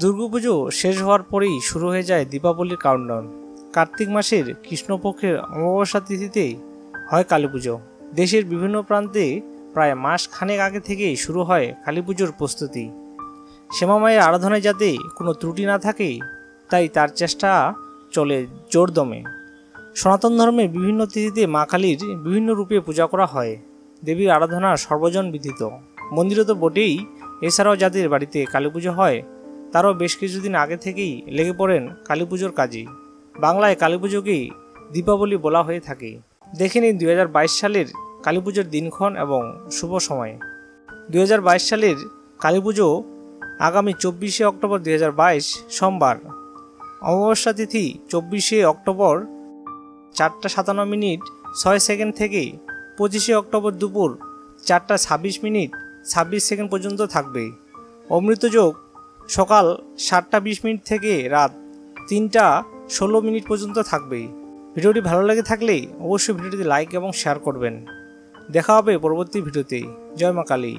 দুর্গাপুজো শেষ হওয়ার পরেই শুরু হয়ে যায় দীপাবলির কাউন্টডাউন কার্তিক মাসের কৃষ্ণপক্ষের অমাবস্যা তিথিতে হয় কালী পুজো। দেশের বিভিন্ন প্রান্তে প্রায় মাস খানেক আগে থেকেই শুরু হয় কালী পুজোর প্রস্তুতি। শ্যামা মায়ের আরাধনায় যাতে কোনো ত্রুটি না থাকে, তাই তার চেষ্টা চলে জোরদমে। সনাতন ধর্মের বিভিন্ন তিথিতে মা কালীর বিভিন্ন রূপে পূজা করা হয়। দেবীর আরাধনা সর্বজন বিদিত। মন্দিরে তো বটেই, এছাড়াও যাদের বাড়িতে কালী পুজো হয় তারাও বেশ কিছুদিন আগে থেকেই লেগে পড়েন কালী পুজোর কাজে। বাংলায় কালী পুজোকেই দীপাবলি বলা হয়ে থাকে। দেখে নিন দু হাজার বাইশ সালের কালী পুজোর দিনক্ষণ এবং শুভ সময়। দু হাজার বাইশ সালের কালী পুজো আগামী চব্বিশে অক্টোবর দুই হাজার বাইশ, সোমবার। অমাবস্যা তিথি চব্বিশে অক্টোবর চারটা সাতান্ন মিনিট, ছয় সেকেন্ড থেকে পঁচিশে অক্টোবর দুপুর চারটা ছাব্বিশ মিনিট, ছাব্বিশ সেকেন্ড পর্যন্ত থাকবে। অমৃতযোগ সকাল সাতটা বিশ মিনিট থেকে রাত তিনটা ষোলো মিনিট পর্যন্ত থাকবে ভিডিওটি ভালো লাগে থাকলে অবশ্যই ভিডিওটিতে লাইক এবং শেয়ার করবেন। দেখা হবে পরবর্তী ভিডিওতে জয় মা কালী।